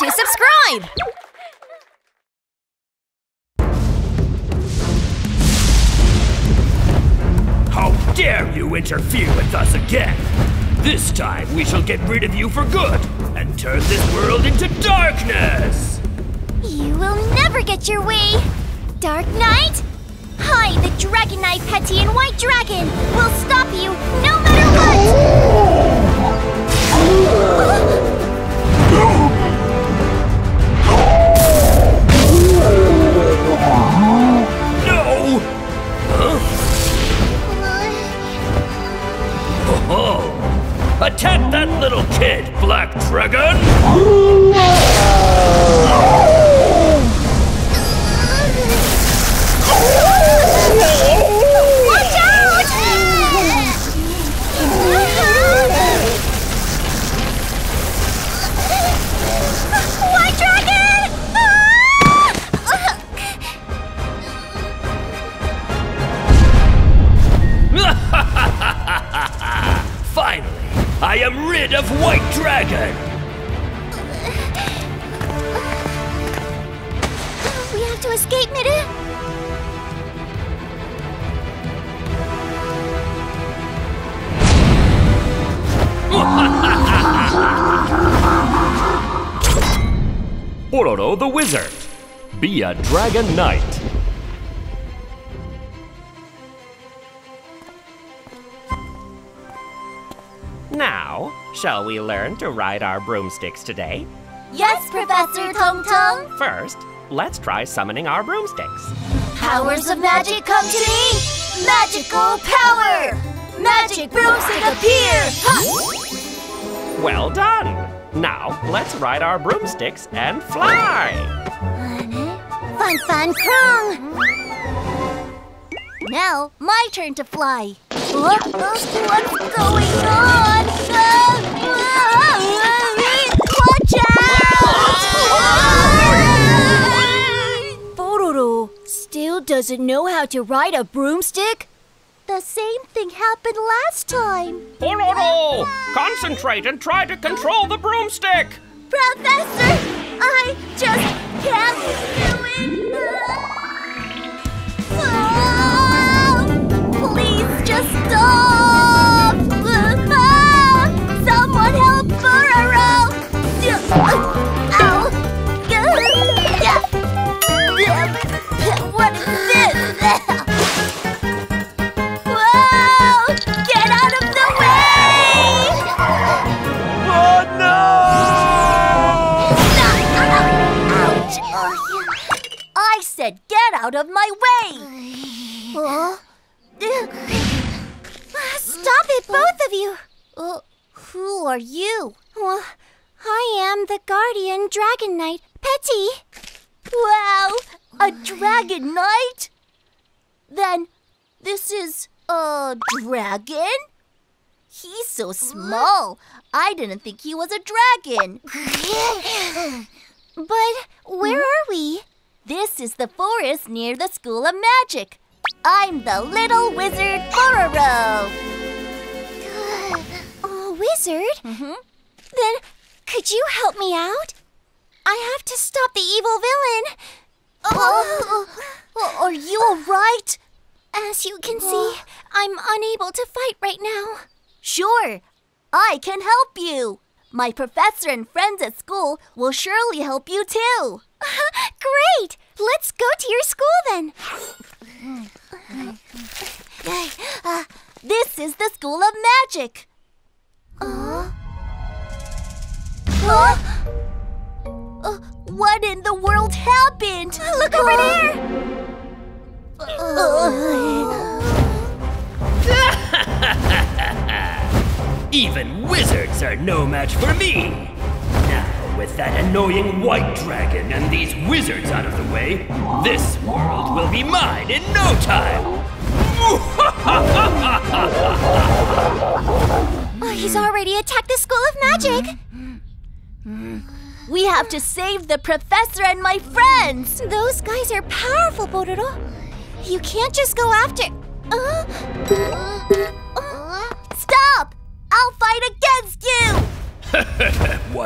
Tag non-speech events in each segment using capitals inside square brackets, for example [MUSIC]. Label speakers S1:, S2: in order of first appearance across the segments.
S1: to subscribe!
S2: How dare you interfere with us again! This time we shall get rid of you for good and turn this world into darkness!
S3: You will never get your way! Dark Knight? Hi, the Dragon Knight Petty and White Dragon! We'll stop you no
S2: little kid, Black Dragon!
S3: To escape, Midu!
S2: Pororo the Wizard. Be a Dragon Knight.
S4: Now, shall we learn to ride our broomsticks today?
S3: Yes, Professor Tung Tung!
S4: First, let's try summoning our broomsticks.
S3: Powers of magic come to me! Magical power! Magic broomstick appear! Ha!
S4: Well done! Now, let's ride our broomsticks and fly!
S3: Fun, fun, crong! Now, my turn to fly. Uh, what's going on? Doesn't know how to ride a broomstick? The same thing happened last time.
S4: Pororo! Concentrate and try to control the broomstick!
S3: Professor, I just can't do it. Get out of my way! Huh? Stop it, both of you! Uh, who are you? Well, I am the Guardian Dragon Knight, Petty. Wow, a Dragon Knight? Then this is a dragon? He's so small. I didn't think he was a dragon. [LAUGHS] but where are we? This is the forest near the School of Magic. I'm the little wizard Pororo. A wizard? Mm-hmm. Then could you help me out? I have to stop the evil villain. Oh, are you all right? As you can see, I'm unable to fight right now. Sure, I can help you. My professor and friends at school will surely help you too. [LAUGHS] Great! Let's go to your school then. [LAUGHS] Uh, this is the School of Magic. Uh? Huh? Uh, what in the world happened? [LAUGHS] Look over there!
S2: Even wizards are no match for me! Now, with that annoying white dragon and these wizards out of the way, this world will be mine in no time! [LAUGHS]
S3: Oh, he's already attacked the School of Magic. We have to save the professor and my friends. Those guys are powerful, Pororo. You can't just go after. Uh,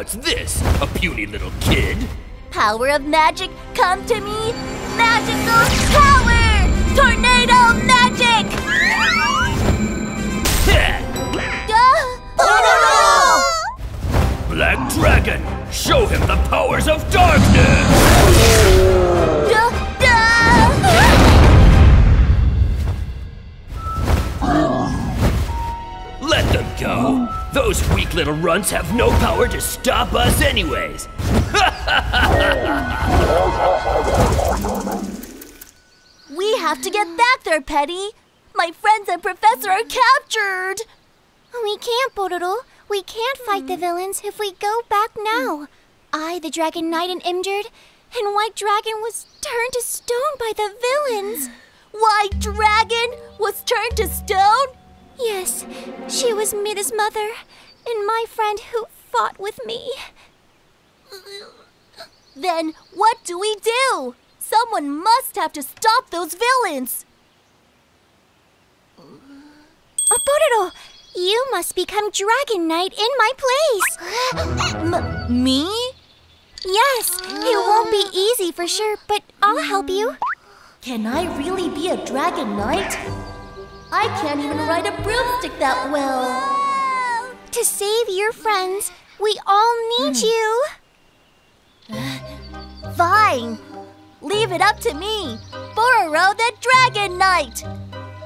S2: What's this? A puny little kid?
S3: Power of magic, come to me! Magical power! Tornado magic!
S2: Black Dragon, show him the powers of darkness! Those weak little runts have no power to stop us anyways! [LAUGHS]
S3: We have to get back there, Petty! My friends and Professor are captured! We can't, Pororo. We can't fight the villains if we go back now. I, the Dragon Knight and Imjured, and White Dragon was turned to stone by the villains. White Dragon was turned to stone? Yes, she was Mida's mother, and my friend who fought with me. Then what do we do? Someone must have to stop those villains. Apororo, you must become Dragon Knight in my place. M- me? Yes, it won't be easy for sure, but I'll help you. Can I really be a Dragon Knight? I can't even ride a broomstick that well. To save your friends, we all need hmm. you. Fine. Leave it up to me, Pororo the Dragon Knight.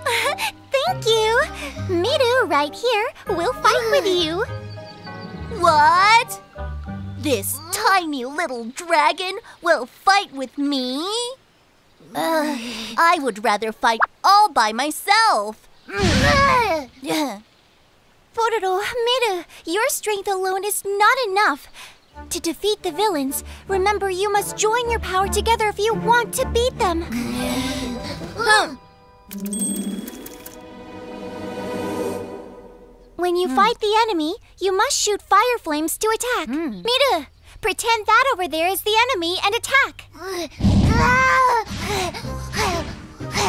S3: [LAUGHS] Thank you. Miru right here will fight with hmm. you. What? This tiny little dragon will fight with me? Uh, I would rather fight all by myself. [LAUGHS] Pororo, Miru, your strength alone is not enough. To defeat the villains, remember you must join your power together if you want to beat them. When you hmm. fight the enemy, you must shoot fire flames to attack. Hmm. Miru, pretend that over there is the enemy and attack. Uh, ah! [LAUGHS]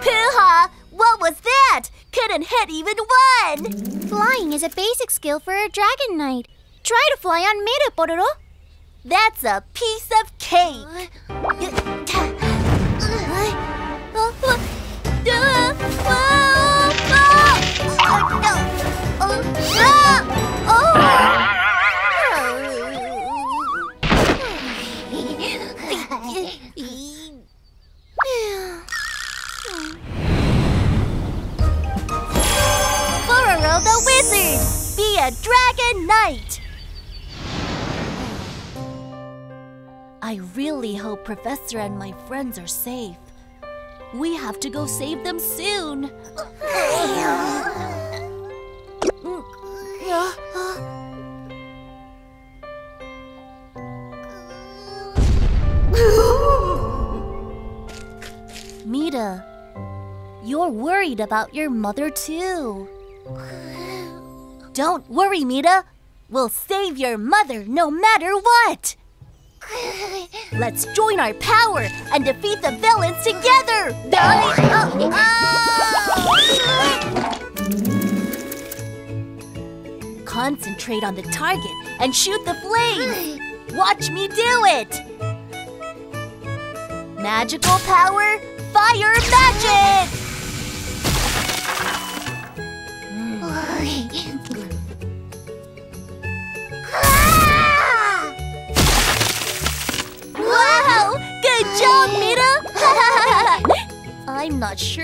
S3: Puha! What was that? Couldn't hit even one! Flying is a basic skill for a dragon knight. Try to fly on Miru, Pororo. That's a piece of cake! Wizard! Be a Dragon Knight! I really hope Professor and my friends are safe. We have to go save them soon. Mita, you're worried about your mother too. Don't worry, Mita. We'll save your mother no matter what. Let's join our power and defeat the villains together! Concentrate on the target and shoot the flame! Watch me do it! Magical power, fire magic!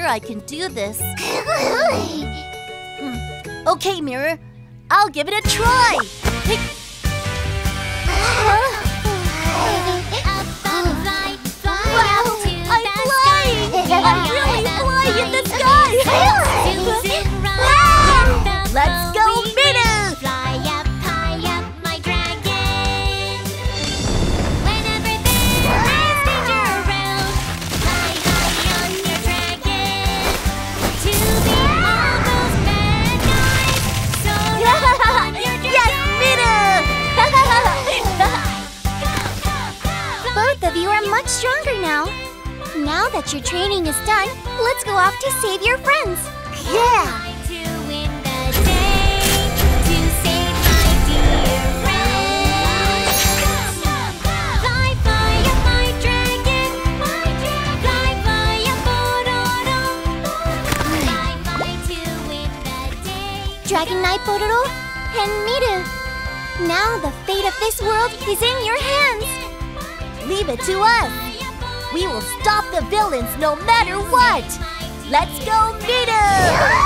S3: I can do this. [LAUGHS] Hmm. Okay, Mirror. I'll give it a try. Both of you are much stronger now. Now that your training is done, let's go off to save your friends. Yeah!
S1: Dragon
S3: Knight Pororo and Miru. Now the fate of this world is in your hands. Leave it to us. We will stop the villains no matter what. Let's go, Miru!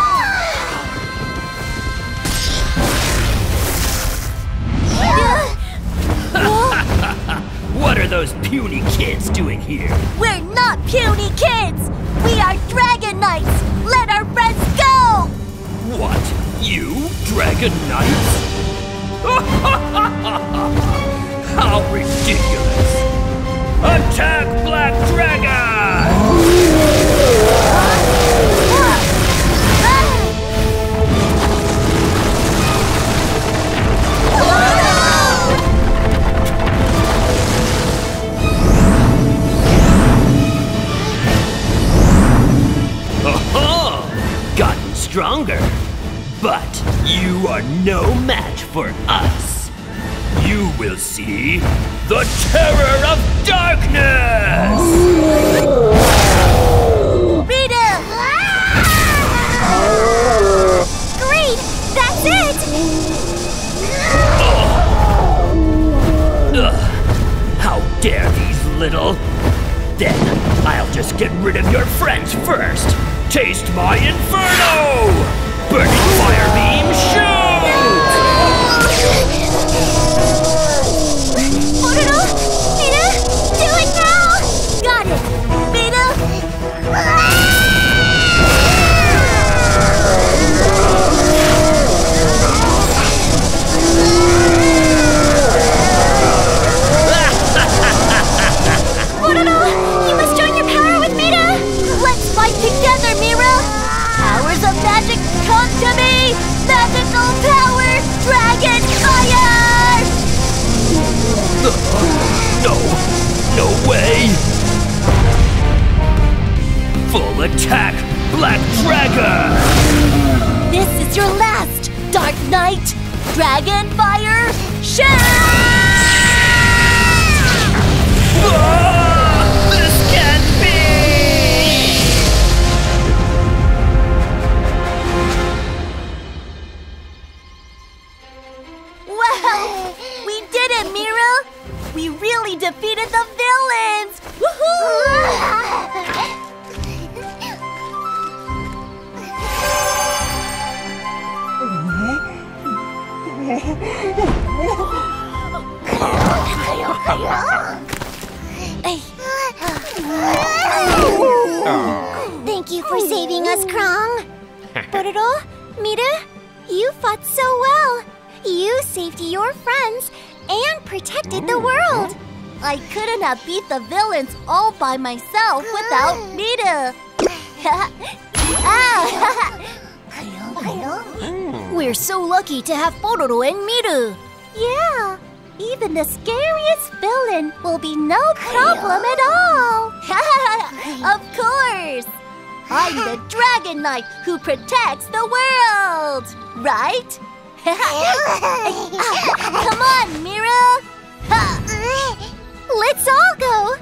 S3: [LAUGHS]
S2: What are those puny kids doing here?
S3: We're not puny kids. We are Dragon Knights. Let our friends go.
S2: What? You, Dragon Knights? [LAUGHS] How ridiculous! Attack Black Dragon! Stronger. But you are no match for us. You will see the terror of darkness!
S3: Rita! Great! That's it!
S2: Ugh, how dare these little... Then I'll just get rid of your friends first. Taste my inferno! Burning fire beam shoot!
S3: Pororo! Thank you for saving us, Crong. Pororo, Mira, you fought so well. You saved your friends and protected the world. I couldn't have beat the villains all by myself without Mira. [LAUGHS] Ah. [LAUGHS] We're so lucky to have Pororo and Miru. Yeah, even the scariest villain will be no problem at all. [LAUGHS] of course. I'm the Dragon Knight who protects the world, right? [LAUGHS] Come on, Mira. [LAUGHS] Let's all go.